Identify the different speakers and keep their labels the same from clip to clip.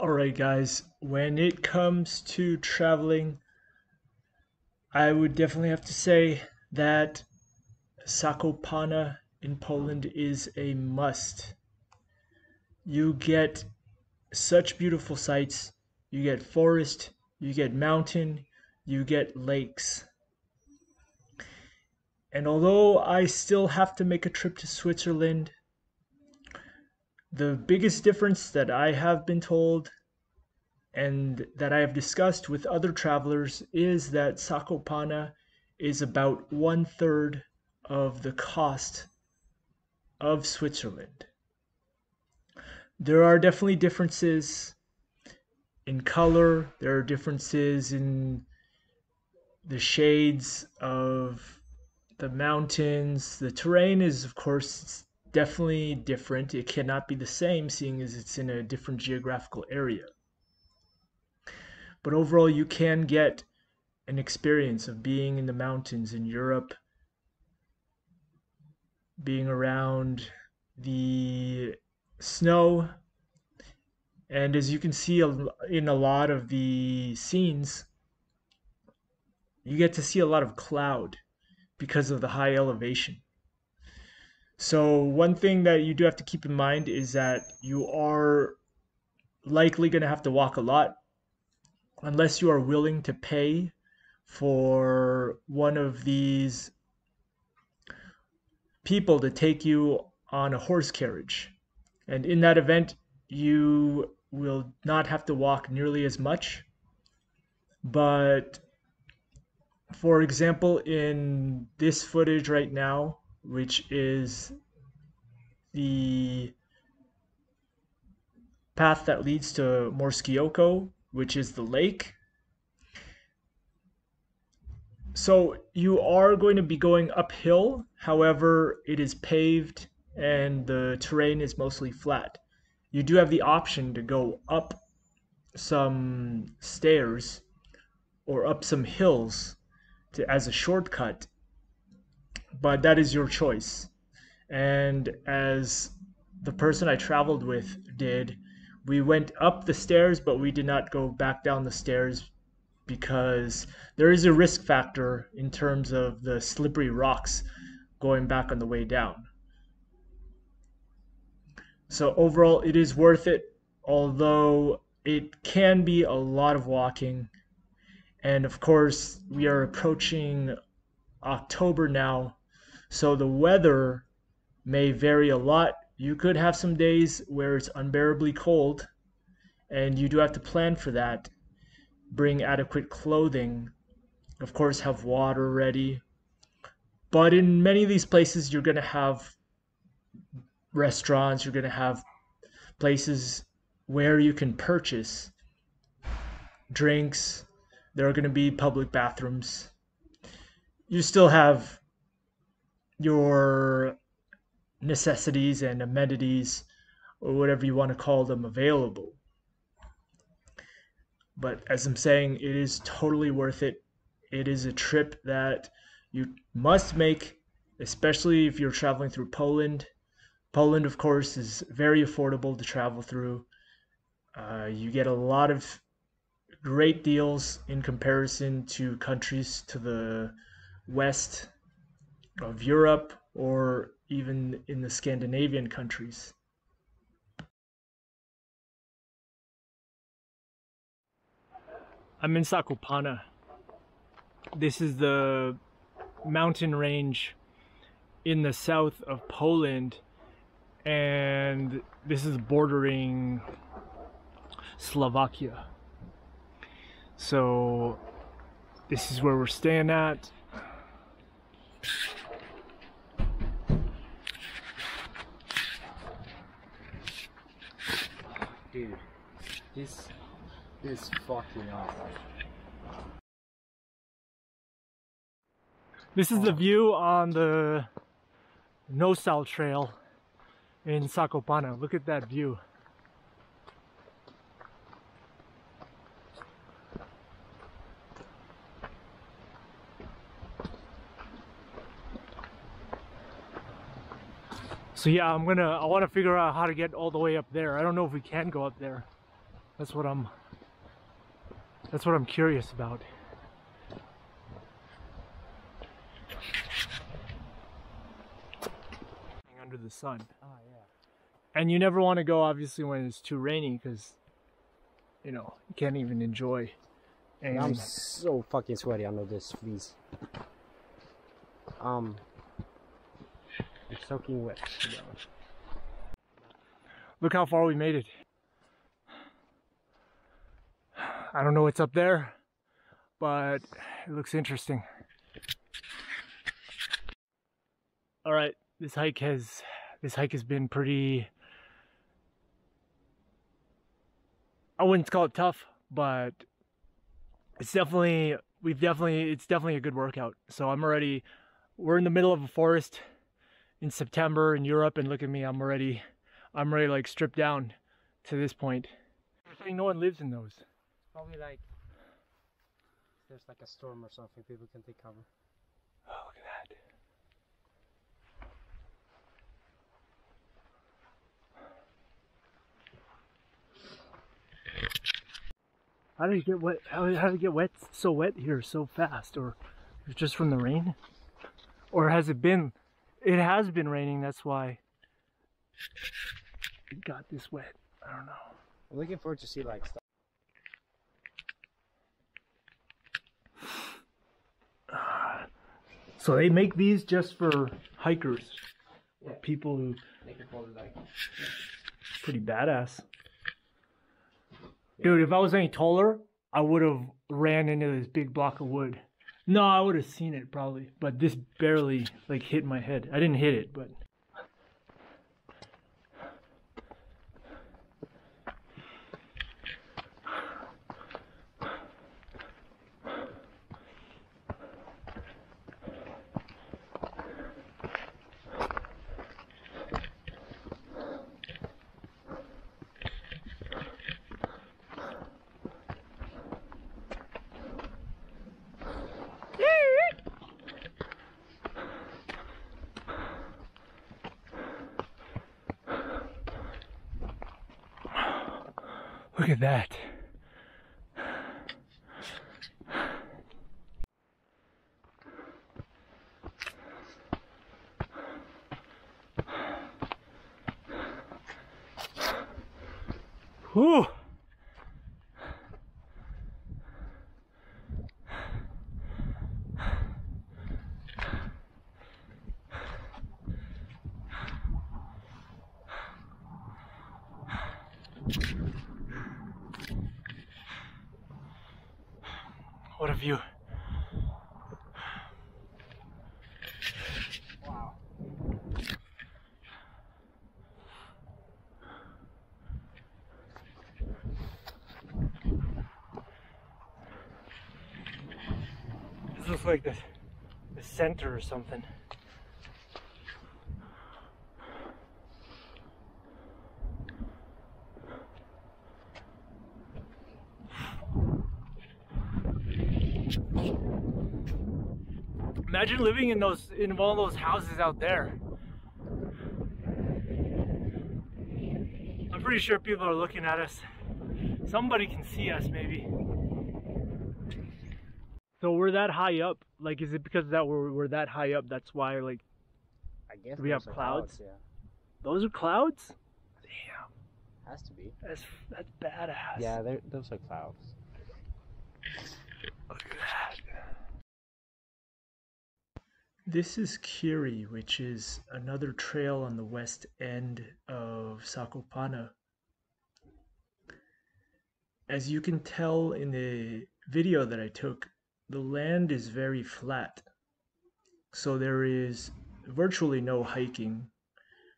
Speaker 1: Alright guys, when it comes to traveling, I would definitely have to say that Zakopane in Poland is a must. You get such beautiful sights, you get forest, you get mountain, you get lakes. And although I still have to make a trip to Switzerland, the biggest difference that I have been told and that I have discussed with other travelers is that Zakopane is about one third of the cost of Switzerland. There are definitely differences in color, there are differences in the shades of the mountains. The terrain is, of course, definitely different. It cannot be the same, seeing as it's in a different geographical area. But overall, you can get an experience of being in the mountains in Europe, being around the snow. And as you can see in a lot of the scenes, you get to see a lot of cloud because of the high elevation. So one thing that you do have to keep in mind is that you are likely going to have to walk a lot unless you are willing to pay for one of these people to take you on a horse carriage. And in that event, you will not have to walk nearly as much. But for example, in this footage right now, which is the path that leads to Morski which is the lake. So you are going to be going uphill, however, it is paved and the terrain is mostly flat. You do have the option to go up some stairs or up some hills to, as a shortcut but that is your choice. And as the person I traveled with did, we went up the stairs, but we did not go back down the stairs because there is a risk factor in terms of the slippery rocks going back on the way down. So overall, it is worth it, although it can be a lot of walking. And of course, we are approaching October now, so the weather may vary a lot. You could have some days where it's unbearably cold, and you do have to plan for that. Bring adequate clothing. Of course, have water ready. But in many of these places, you're going to have restaurants, you're going to have places where you can purchase drinks. There are going to be public bathrooms. You still have your necessities and amenities or whatever you want to call them available. But as I'm saying, it is totally worth it. It is a trip that you must make, especially if you're traveling through Poland. Poland, of course, is very affordable to travel through. Uh, you get a lot of great deals in comparison to countries to the west of Europe or even in the Scandinavian countries. I'm in Zakopane. This is the mountain range in the south of Poland and this is bordering Slovakia. So this is where we're staying at.
Speaker 2: Dude, this is fucking awesome.
Speaker 1: This is the view on the No Nosal Trail in Zakopane. Look at that view. So yeah, I'm gonna, I want to figure out how to get all the way up there. I don't know if we can go up there. That's what I'm that's what I'm curious about. Under the sun.
Speaker 2: Ah, yeah.
Speaker 1: And you never want to go obviously when it's too rainy because you know, you can't even enjoy
Speaker 2: I'm so fucking sweaty under this fleece. Um, soaking wet. to be honest.
Speaker 1: Look how far we made it. I don't know what's up there, but it looks interesting. All right, this hike has this hike has been pretty I wouldn't call it tough, but it's definitely we've definitely it's definitely a good workout. So I'm already we're in the middle of a forest in September in Europe and look at me, I'm already I'm already like stripped down to this point. I think no one lives in those.
Speaker 2: Probably like there's like a storm or something, people can take cover.
Speaker 1: Oh, look at that. How do you get wet? How, how do you get wet so wet here so fast? Or just from the rain? Or has it been? It has been raining. That's why it got this wet. I don't know.
Speaker 2: I'm looking forward to see like stuff.
Speaker 1: So they make these just for hikers, or people who pretty badass. Dude, if I was any taller, I would have ran into this big block of wood. No, I would have seen it probably, but this barely like hit my head. I didn't hit it, but look at that. Whew. What a view. This looks like the, the center or something. Imagine living in those in one of those houses out there. I'm pretty sure people are looking at us. Somebody can see us maybe. So we're that high up. Like is it because that we're we're that high up that's why like
Speaker 2: I guess
Speaker 1: we have
Speaker 2: those are
Speaker 1: clouds?
Speaker 2: Yeah,
Speaker 1: those are clouds? Damn.
Speaker 2: has to be.
Speaker 1: That's that's badass.
Speaker 2: Yeah, they're- those are clouds.
Speaker 1: Look at that. This is Kiry, which is another trail on the west end of Zakopane. As you can tell in the video that I took, the land is very flat. So there is virtually no hiking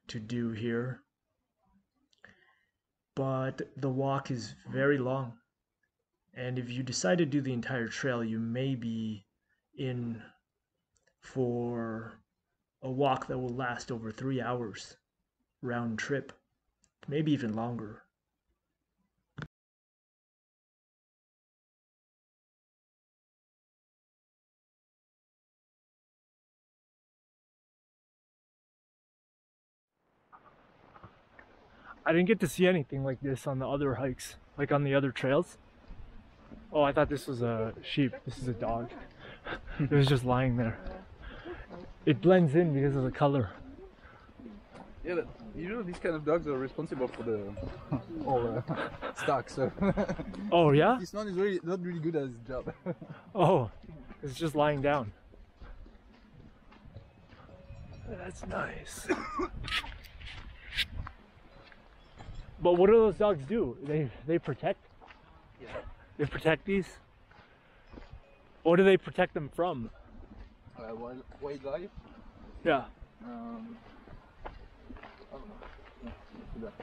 Speaker 1: to do here. But the walk is very long. And if you decide to do the entire trail, you may be in for a walk that will last over three hours round trip, maybe even longer. I didn't get to see anything like this on the other hikes, like on the other trails. Oh, I thought this was a sheep. This is a dog. it was just lying there. It blends in because of the color.
Speaker 3: Yeah, but usually these kind of dogs are responsible for the all uh, stock. So
Speaker 1: Oh yeah?
Speaker 3: this one is really not really good at his job.
Speaker 1: Oh, it's just lying down. That's nice. but what do those dogs do? They they protect.
Speaker 3: Yeah.
Speaker 1: They protect these. What do they protect them from?
Speaker 3: uh, wild, wildlife.
Speaker 1: Yeah.
Speaker 3: Um, I don't know. Yeah, let's do that.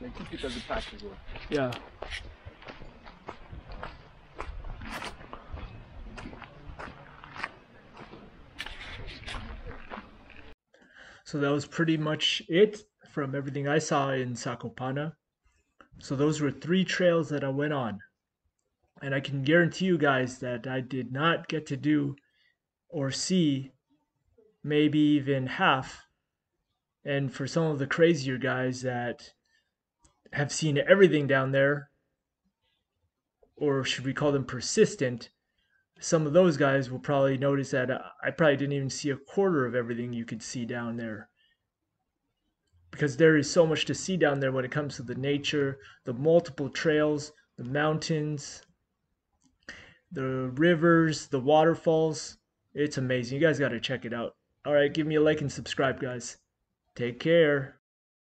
Speaker 3: They keep it as a pack as well.
Speaker 1: Yeah. So that was pretty much it from everything I saw in Zakopane. So those were three trails that I went on. And I can guarantee you guys that I did not get to do or see maybe even half. And for some of the crazier guys that have seen everything down there, or should we call them persistent, some of those guys will probably notice that uh, I probably didn't even see a quarter of everything you could see down there. Because there is so much to see down there when it comes to the nature, the multiple trails, the mountains, the rivers, the waterfalls. It's amazing. You guys got to check it out. All right, give me a like and subscribe, guys. Take care.